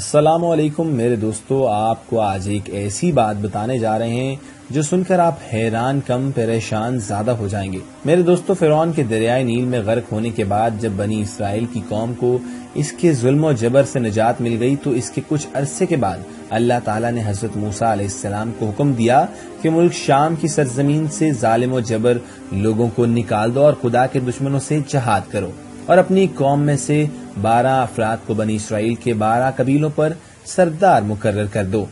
السلام علیکم میرے دوستو، آپ کو آج ایک ایسی بات بتانے جا رہے ہیں جو سن کر آپ حیران کم، پریشان زیادہ ہو جائیں گے۔ میرے دوستو، فرعون کے دریائے نیل میں غرق ہونے کے بعد جب بنی اسرائیل کی قوم کو اس کے ظلم و جبر سے نجات مل گئی تو اس کے کچھ عرصے کے بعد اللہ تعالیٰ نے حضرت موسا علیہ السلام کو حکم دیا کہ ملک شام کی سرزمین سے ظالم و جبر لوگوں کو نکال دو اور خدا کے دشمنوں سے جہاد کرو۔ اور اپنی قوم میں سے بارہ افراد کو بنی اسرائیل کے بارہ قبیلوں پر سردار مقرر کر دو،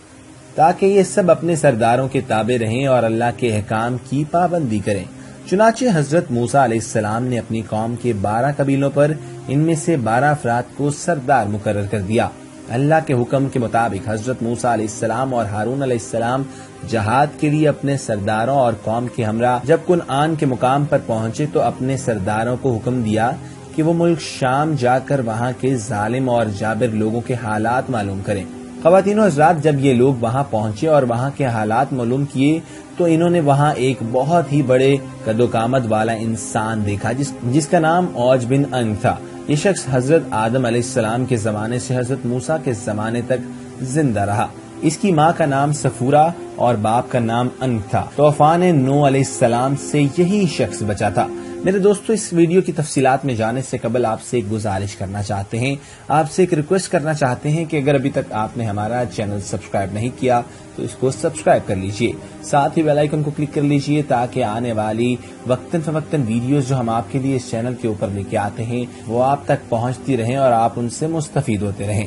تاکہ یہ سب اپنے سرداروں کے تابع رہیں اور اللہ کے احکام کی پابندی کریں۔ چنانچہ حضرت موسا علیہ السلام نے اپنی قوم کے بارہ قبیلوں پر ان میں سے بارہ افراد کو سردار مقرر کر دیا۔ اللہ کے حکم کے مطابق حضرت موسا علیہ السلام اور ہارون علیہ السلام جہاد کے لیے اپنے سرداروں اور قوم کے ہمراہ جب کن آن کے مقام پر پہنچے تو اپنے سرداروں کو حکم دیا کہ وہ ملک شام جا کر وہاں کے ظالم اور جابر لوگوں کے حالات معلوم کریں۔ خواتین و حضرات جب یہ لوگ وہاں پہنچے اور وہاں کے حالات معلوم کیے، تو انہوں نے وہاں ایک بہت ہی بڑے قد و کامت والا انسان دیکھا، جس جس کا نام اوج بن انگ تھا۔ یہ شخص حضرت آدم علیہ السلام کے زمانے سے حضرت موسا کے زمانے تک زندہ رہا۔ اس کی ماں کا نام سفورا اور باپ کا نام انگ تھا۔ توفان نو علیہ السلام سے یہی شخص بچا تھا۔ میرے دوستو، اس ویڈیو کی تفصیلات میں جانے سے قبل آپ سے ایک گزارش کرنا چاہتے ہیں۔ آپ سے ایک ریکویسٹ کرنا چاہتے ہیں کہ اگر ابھی تک آپ نے ہمارا چینل سبسکرائب نہیں کیا، تو اس کو سبسکرائب کر لیجیے۔ ساتھ ہی بیل آئیکن کو کلک کر لیجیے تاکہ آنے والی وقتاً فوقتاً ویڈیوز جو ہم آپ کے لیے اس چینل کے اوپر لے کے آتے ہیں، وہ آپ تک پہنچتی رہیں اور آپ ان سے مستفید ہوتے رہیں۔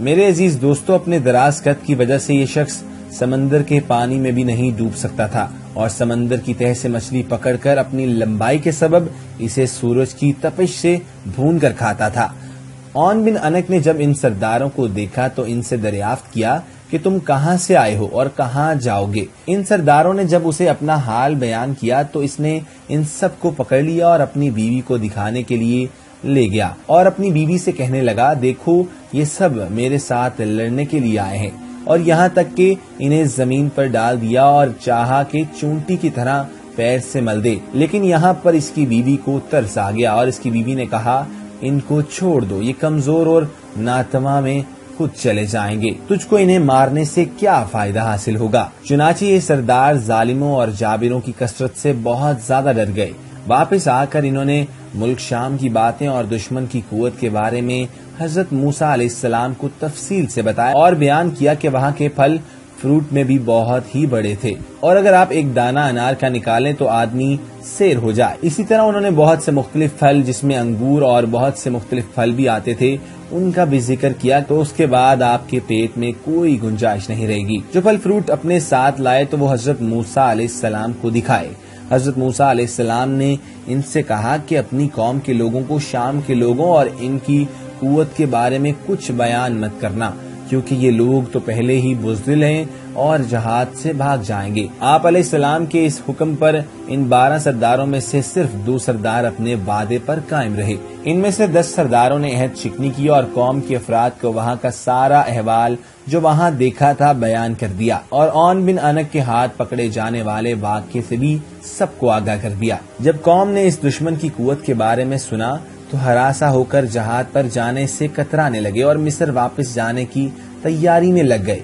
میرے عزیز دوستو، اپنے دراز قد کی وجہ سے یہ شخص سمندر کے پانی میں بھی نہیں ڈوب سکتا تھا۔ اور سمندر کی تہ سے مچھلی پکڑ کر اپنی لمبائی کے سبب اسے سورج کی تپش سے بھون کر کھاتا تھا۔ اون بن انک نے جب ان سرداروں کو دیکھا تو ان سے دریافت کیا کہ تم کہاں سے آئے ہو اور کہاں جاؤ گے۔ ان سرداروں نے جب اسے اپنا حال بیان کیا تو اس نے ان سب کو پکڑ لیا اور اپنی بیوی کو دکھانے کے لیے لے گیا اور اپنی بیوی سے کہنے لگا، دیکھو یہ سب میرے ساتھ لڑنے کے لیے آئے ہیں۔ اور یہاں تک کہ انہیں زمین پر ڈال دیا اور چاہا کہ چونٹی کی طرح پیر سے مل دے۔ لیکن یہاں پر اس کی بیوی کو ترس آ گیا اور اس کی بیوی نے کہا، ان کو چھوڑ دو، یہ کمزور اور ناتما میں خود چلے جائیں گے۔ تجھ کو انہیں مارنے سے کیا فائدہ حاصل ہوگا؟ چنانچہ یہ سردار ظالموں اور جابروں کی کثرت سے بہت زیادہ ڈر گئے۔ واپس آ کر انہوں نے ملک شام کی باتیں اور دشمن کی قوت کے بارے میں حضرت موسا علیہ السلام کو تفصیل سے بتایا اور بیان کیا کہ وہاں کے پھل فروٹ میں بھی بہت ہی بڑے تھے۔ اور اگر آپ ایک دانا انار کا نکالیں تو آدمی سیر ہو جائے۔ اسی طرح انہوں نے بہت سے مختلف پھل جس میں انگور اور بہت سے مختلف پھل بھی آتے تھے، ان کا بھی ذکر کیا تو اس کے بعد آپ کے پیٹ میں کوئی گنجائش نہیں رہے گی۔ جو پھل فروٹ اپنے ساتھ لائے تو وہ حضرت موسا علیہ السلام کو دکھائے۔ حضرت موسا علیہ السلام نے ان سے کہا کہ اپنی قوم کے لوگوں کو، شام کے لوگوں اور ان کی قوت کے بارے میں کچھ بیان مت کرنا، کیونکہ یہ لوگ تو پہلے ہی بزدل ہیں اور جہاد سے بھاگ جائیں گے۔ آپ علیہ السلام کے اس حکم پر ان بارہ سرداروں میں سے صرف دو سردار اپنے وعدے پر قائم رہے۔ ان میں سے دس سرداروں نے عہد شکنی کی اور قوم کے افراد کو وہاں کا سارا احوال جو وہاں دیکھا تھا بیان کر دیا۔ اور اون بن انک کے ہاتھ پکڑے جانے والے واقعے سے بھی سب کو آگاہ کر دیا۔ جب قوم نے اس دشمن کی قوت کے بارے میں سنا تو ہراسا ہو کر جہاد پر جانے سے کترانے لگے اور مصر واپس جانے کی تیاری میں لگ گئے۔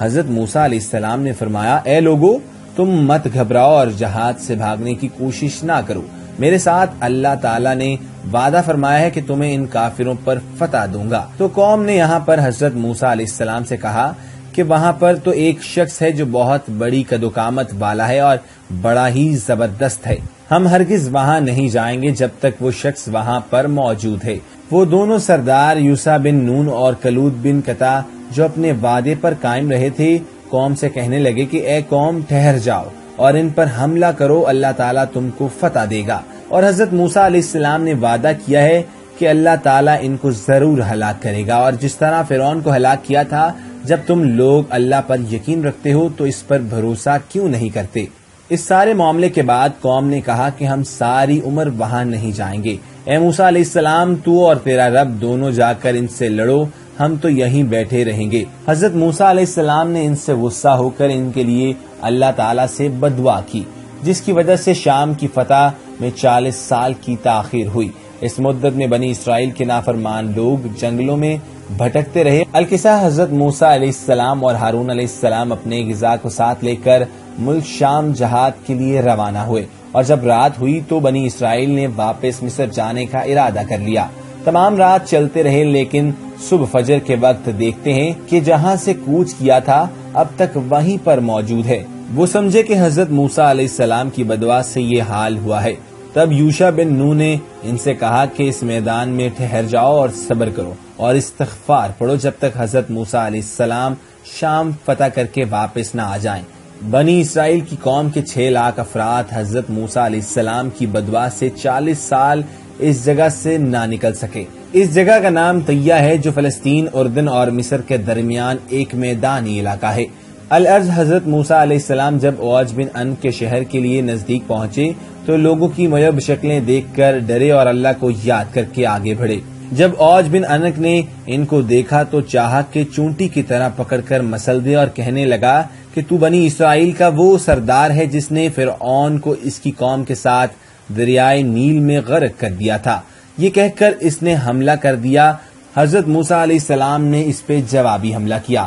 حضرت موسا علیہ السلام نے فرمایا، اے لوگو، تم مت گھبراؤ اور جہاد سے بھاگنے کی کوشش نہ کرو۔ میرے ساتھ اللہ تعالیٰ نے وعدہ فرمایا ہے کہ تمہیں ان کافروں پر فتح دوں گا۔ تو قوم نے یہاں پر حضرت موسا علیہ السلام سے کہا کہ وہاں پر تو ایک شخص ہے جو بہت بڑی قدوکامت والا ہے اور بڑا ہی زبردست ہے۔ ہم ہرگز وہاں نہیں جائیں گے جب تک وہ شخص وہاں پر موجود ہے۔ وہ دونوں سردار یوسا بن نون اور کلود بن کتا جو اپنے وعدے پر قائم رہے تھے، قوم سے کہنے لگے کہ اے قوم، ٹھہر جاؤ اور ان پر حملہ کرو، اللہ تعالیٰ تم کو فتح دے گا۔ اور حضرت موسا علیہ السلام نے وعدہ کیا ہے کہ اللہ تعالیٰ ان کو ضرور ہلاک کرے گا۔ اور جس طرح فرعون کو ہلاک کیا تھا جب تم لوگ اللہ پر یقین رکھتے ہو تو اس پر بھروسہ کیوں نہیں کرتے؟ اس سارے معاملے کے بعد قوم نے کہا کہ ہم ساری عمر وہاں نہیں جائیں گے۔ اے موسا علیہ السلام، تو اور تیرا رب دونوں جا کر ان سے لڑو، ہم تو یہیں بیٹھے رہیں گے۔ حضرت موسا علیہ السلام نے ان سے غصہ ہو کر ان کے لیے اللہ تعالیٰ سے بدوا کی، جس کی وجہ سے شام کی فتح میں چالیس سال کی تاخیر ہوئی۔ اس مدت میں بنی اسرائیل کے نافرمان لوگ جنگلوں میں بھٹکتے رہے۔ القصہ حضرت موسا علیہ السلام اور ہارون علیہ السلام اپنے غذا کو ساتھ لے کر ملک شام جہاد کے لیے روانہ ہوئے اور جب رات ہوئی تو بنی اسرائیل نے واپس مصر جانے کا ارادہ کر لیا۔ تمام رات چلتے رہے لیکن صبح فجر کے وقت دیکھتے ہیں کہ جہاں سے کوچ کیا تھا، اب تک وہیں پر موجود ہے۔ وہ سمجھے کہ حضرت موسا علیہ السلام کی بدوا سے یہ حال ہوا ہے۔ تب یوشا بن نو نے ان سے کہا کہ اس میدان میں ٹھہر جاؤ اور صبر کرو اور استغفار پڑھو جب تک حضرت موسا علیہ السلام شام فتح کر کے واپس نہ آ جائیں۔ بنی اسرائیل کی قوم کے چھ لاکھ افراد حضرت موسا علیہ السلام کی بدوا سے چالیس سال اس جگہ سے نہ نکل سکے۔ اس جگہ کا نام تیا ہے جو فلسطین، اردن اور مصر کے درمیان ایک میدانی علاقہ ہے۔ الارض حضرت موسا علیہ السلام جب اوج بن ان کے شہر کے لیے نزدیک پہنچے تو لوگوں کی میب شکلیں دیکھ کر ڈرے اور اللہ کو یاد کر کے آگے بڑھے۔ جب اوج بن انک نے ان کو دیکھا تو چاہا کہ چونٹی کی طرح پکڑ کر مسل دے اور کہنے لگا کہ تو بنی اسرائیل کا وہ سردار ہے جس نے فرعون کو اس کی قوم کے ساتھ دریائے نیل میں غرق کر دیا تھا۔ یہ کہہ کر اس نے حملہ کر دیا۔ حضرت موسا علیہ السلام نے اس پہ جوابی حملہ کیا۔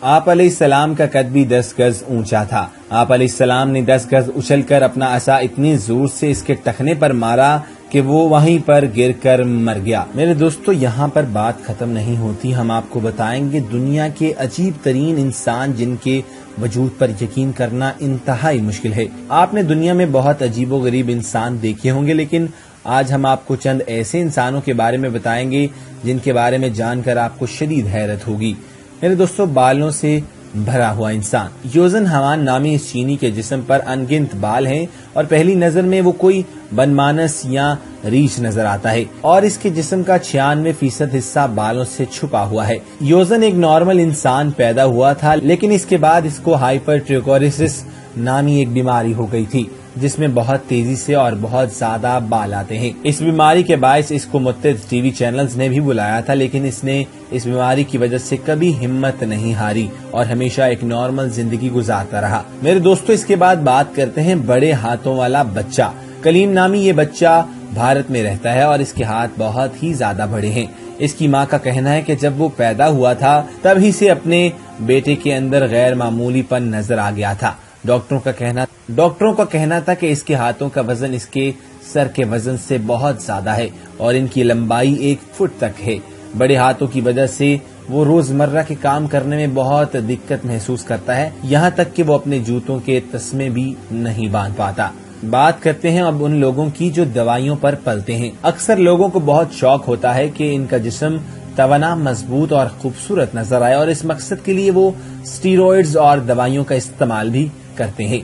آپ علیہ السلام کا قد بھی دس گز اونچا تھا۔ آپ علیہ السلام نے دس گز اچھل کر اپنا ایسا اتنی زور سے اس کے ٹخنے پر مارا کہ وہ وہیں پر گر کر مر گیا۔ میرے دوستو، یہاں پر بات ختم نہیں ہوتی۔ ہم آپ کو بتائیں گے، دنیا کے عجیب ترین انسان جن کے وجود پر یقین کرنا انتہائی مشکل ہے۔ آپ نے دنیا میں بہت عجیب و غریب انسان دیکھے ہوں گے، لیکن آج ہم آپ کو چند ایسے انسانوں کے بارے میں بتائیں گے جن کے بارے میں جان کر آپ کو شدید حیرت ہوگی۔ میرے دوستو، بالوں سے بھرا ہوا انسان۔ یوزن ہوان نامی اس چینی کے جسم پر انگنت بال ہیں اور پہلی نظر میں وہ کوئی بنمانس یا ریچھ نظر آتا ہے۔ اور اس کے جسم کا چھیانوے فیصد حصہ بالوں سے چھپا ہوا ہے۔ یوزن ایک نارمل انسان پیدا ہوا تھا، لیکن اس کے بعد اس کو ہائپر ٹریکورس نامی ایک بیماری ہو گئی تھی۔ جس میں بہت تیزی سے اور بہت زیادہ بال آتے ہیں۔ اس بیماری کے باعث اس کو متحد ٹی وی چینلز نے بھی بلایا تھا، لیکن اس نے اس بیماری کی وجہ سے کبھی ہمت نہیں ہاری اور ہمیشہ ایک نارمل زندگی گزارتا رہا۔ میرے دوستو، اس کے بعد بات کرتے ہیں بڑے ہاتھوں والا بچہ۔ کلیم نامی یہ بچہ بھارت میں رہتا ہے اور اس کے ہاتھ بہت ہی زیادہ بڑے ہیں۔ اس کی ماں کا کہنا ہے کہ جب وہ پیدا ہوا تھا، تب ہی سے اپنے بیٹے کے اندر غیر معمولی پن نظر آ گیا تھا۔ ڈاکٹروں کا کہنا، ڈاکٹروں کا کہنا تھا کہ اس کے ہاتھوں کا وزن اس کے سر کے وزن سے بہت زیادہ ہے اور ان کی لمبائی ایک فٹ تک ہے۔ بڑے ہاتھوں کی وجہ سے وہ روز مرہ کے کام کرنے میں بہت دقت محسوس کرتا ہے۔ یہاں تک کہ وہ اپنے جوتوں کے تسمے بھی نہیں باندھ پاتا۔ بات کرتے ہیں اب ان لوگوں کی جو دوائیوں پر پلتے ہیں۔ اکثر لوگوں کو بہت شوق ہوتا ہے کہ ان کا جسم توانا مضبوط اور خوبصورت نظر آئے اور اس مقصد کے لیے وہ سٹیروئڈز اور دوائیوں کا استعمال بھی کرتے ہیں۔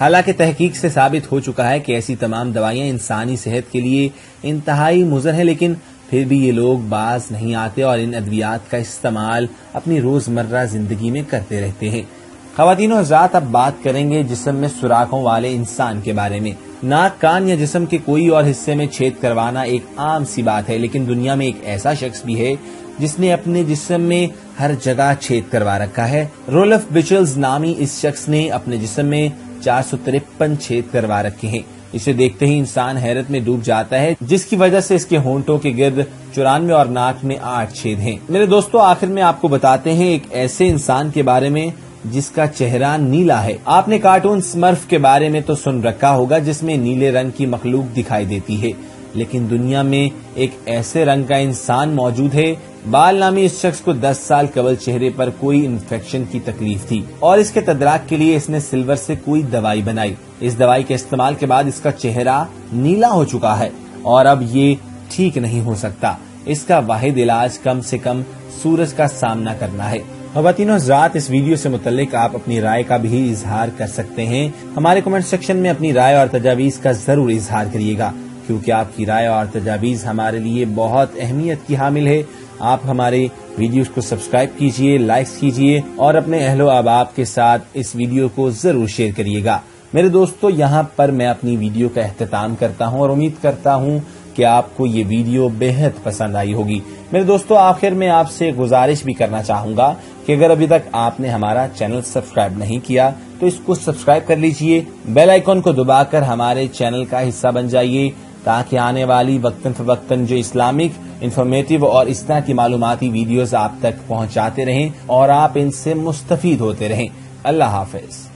حالانکہ تحقیق سے ثابت ہو چکا ہے کہ ایسی تمام دوائیاں انسانی صحت کے لیے انتہائی مضر ہیں، لیکن پھر بھی یہ لوگ باز نہیں آتے اور ان ادویات کا استعمال اپنی روزمرہ زندگی میں کرتے رہتے ہیں۔ خواتین و حضرات اب بات کریں گے جسم میں سوراخوں والے انسان کے بارے میں۔ ناک، کان یا جسم کے کوئی اور حصے میں چھید کروانا ایک عام سی بات ہے، لیکن دنیا میں ایک ایسا شخص بھی ہے جس نے اپنے جسم میں ہر جگہ چھید کروا رکھا ہے۔ رولف بچلز نامی اس شخص نے اپنے جسم میں چار سو ترپن چھید کروا رکھے ہیں۔ اسے دیکھتے ہی انسان حیرت میں ڈوب جاتا ہے، جس کی وجہ سے اس کے ہونٹوں کے گرد چورانوے اور ناک میں آٹھ چھید ہیں۔ میرے دوستو، آخر میں آپ کو بتاتے ہیں ایک ایسے انسان کے بارے میں جس کا چہرہ نیلا ہے۔ آپ نے کارٹون سمرف کے بارے میں تو سن رکھا ہوگا، جس میں نیلے رنگ کی مخلوق دکھائی دیتی ہے۔ لیکن دنیا میں ایک ایسے رنگ کا انسان موجود ہے۔ بال نامی اس شخص کو دس سال قبل چہرے پر کوئی انفیکشن کی تکلیف تھی اور اس کے تدراک کے لیے اس نے سلور سے کوئی دوائی بنائی۔ اس دوائی کے استعمال کے بعد اس کا چہرہ نیلا ہو چکا ہے اور اب یہ ٹھیک نہیں ہو سکتا۔ اس کا واحد علاج کم سے کم سورج کا سامنا کرنا ہے۔ خواتین حضرات، اس ویڈیو سے متعلق آپ اپنی رائے کا بھی اظہار کر سکتے ہیں۔ ہمارے کمنٹ سیکشن میں اپنی رائے اور تجاویز کا ضرور اظہار کریے گا۔ کیونکہ آپ کی رائے اور تجاویز ہمارے لیے بہت اہمیت کی حامل ہے۔ آپ ہمارے ویڈیوز کو سبسکرائب کیجیے، لائکس کیجیے اور اپنے اہل و احباب کے ساتھ اس ویڈیو کو ضرور شیئر کریے گا۔ میرے دوستو، یہاں پر میں اپنی ویڈیو کا اختتام کرتا ہوں اور امید کرتا ہوں کہ آپ کو یہ ویڈیو بےحد پسند آئی ہوگی۔ میرے دوستو، آخر میں آپ سے گزارش بھی کرنا چاہوں گا کہ اگر ابھی تک آپ نے ہمارا چینل سبسکرائب نہیں کیا تو اس کو سبسکرائب کر لیجیے۔ بیل آئیکن کو دبا کر ہمارے چینل کا حصہ بن جائیے۔ تاکہ آنے والی وقتاً فوقتاً جو اسلامک انفارمیٹو اور اس طرح کی معلوماتی ویڈیوز آپ تک پہنچاتے رہیں اور آپ ان سے مستفید ہوتے رہیں۔ اللہ حافظ۔